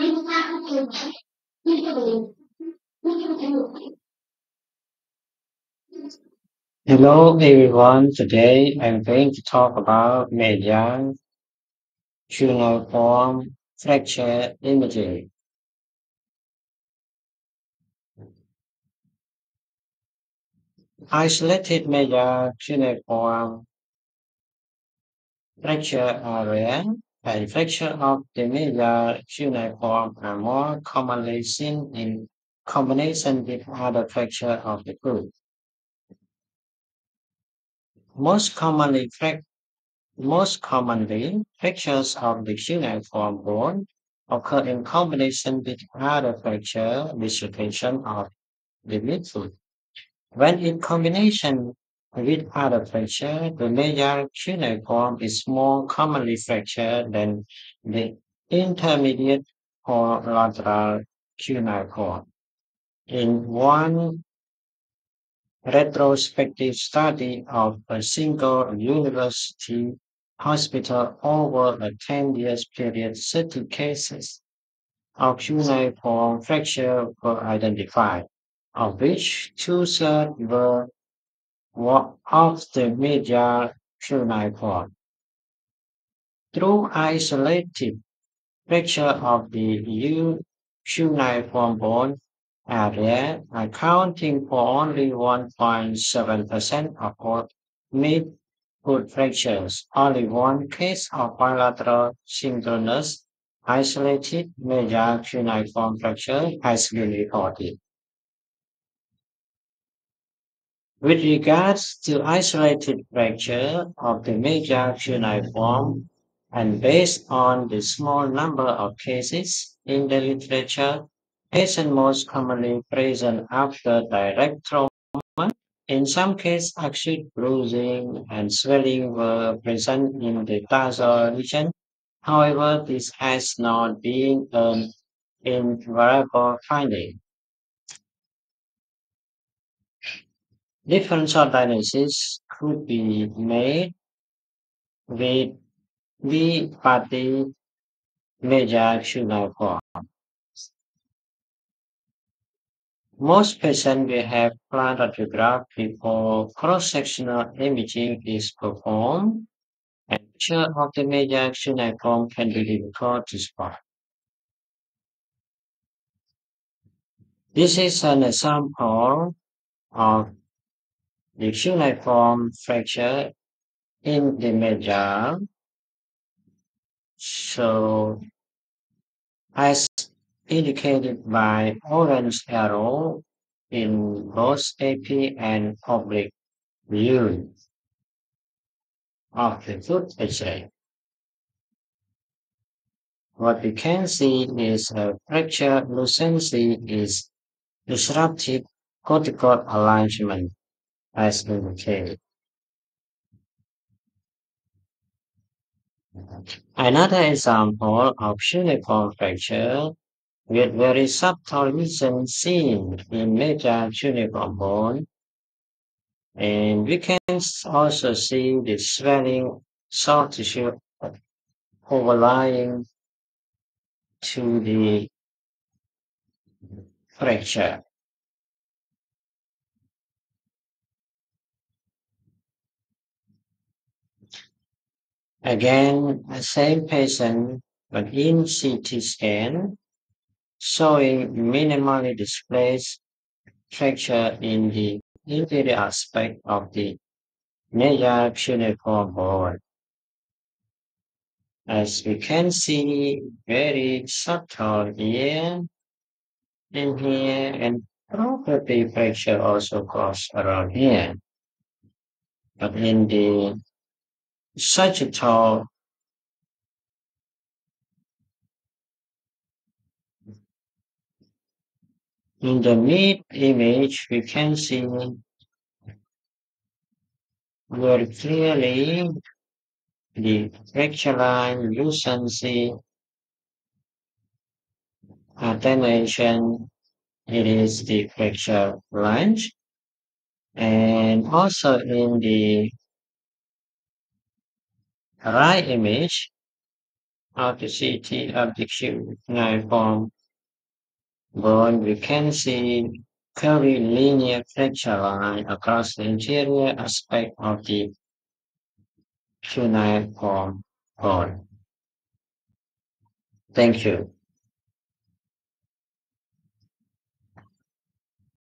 Hello everyone, today I'm going to talk about medial cuneiform fracture imaging. Isolated medial cuneiform fracture are fracture of the medial cuneiform are more commonly seen in combination with other fracture of the group. Most commonly, most commonly, fractures of the cuneiform bone occur in combination with other fracture dislocation of the midfoot. When in combination with other fracture, the medial cuneiform is more commonly fractured than the intermediate or lateral cuneiform. In one retrospective study of a single university hospital over a 10 years period, 30 cases of cuneiform fracture were identified, of which two-thirds were, were of the medial cuneiform. Through isolated fracture of the cuneiform bone, area, accounting for only 1.7% of all mid-foot fractures. Only one case of bilateral synchronous isolated medial cuneiform fracture has been reported. With regards to isolated fracture of the medial cuneiform, and based on the small number of cases in the literature, Patient most commonly present after direct trauma. In some cases, acute bruising and swelling were present in the tarsal region. However, this has not been an invariable finding. Differential diagnosis could be made with bipartite medial cuneiform. Most patients will have plan radiograph before cross-sectional imaging is performed, and picture of the medial cuneiform can be difficult to spot. This is an example of the cuneiform fracture in the medial. So, as indicated by orange arrow in both AP and oblique view of the foot X-ray. What we can see is a fracture lucency is disruptive cortical alignment as indicated. Another example of cuneiform fracture with very subtle lesion seen in medial cuneiform bone. And we can also see the swelling soft tissue overlying to the fracture. Again, the same patient, but in CT scan, showing minimally displaced fracture in the inferior aspect of the medial cuneiform bone. As we can see, very subtle here, in here, and property fracture also caused around here. But in the sagittal In the mid image, we can see very clearly the fracture line, lucency, attenuation, it is the fracture line. And also in the right image, of the CT of the cuneiform bone, we can see curvilinear fracture line across the interior aspect of the cuneiform bone. Thank you.